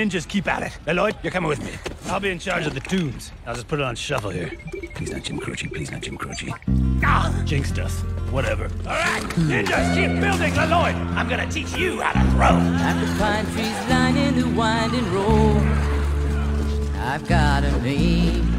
Ninjas keep at it. Lloyd, you're coming with me. I'll be in charge of the tunes. I'll just put it on shuffle here. Please not Jim Croce. Please not Jim Croce. Ah! Jinxed us. Whatever. All right, ninjas, keep building, Lloyd. I'm gonna teach you how to throw. After pine trees lining the winding road, I've got a name.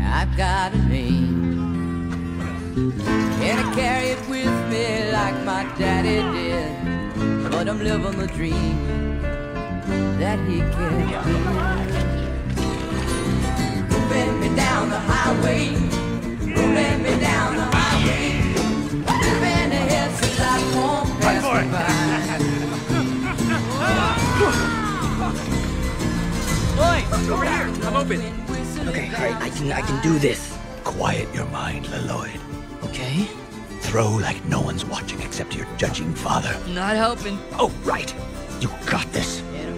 I've got a name. And I carry it with me like my daddy did. But I'm living the dream that he can Moving me down the highway, moving me down the highway. Moving ahead so I won't pass for it. me by. Boy, over here. I'm open. Okay, all right, I can, I can do this. Quiet your mind, Lloyd. Okay? Throw like no one's watching except your judging father. Not helping. Oh, right. You got this.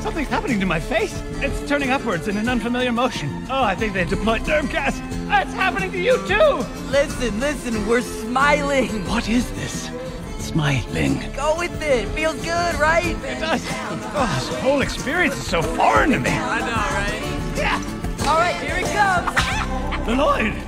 Something's happening to my face. It's turning upwards in an unfamiliar motion. Oh, I think they've deployed Dermcast. It's happening to you too! Listen, listen, we're smiling. What is this? Smiling. Go with it. Feels good, right? It does. Oh, this whole experience is so foreign to me. I know, right? Yeah. All right, here it comes. Lloyd!